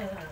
Gracias.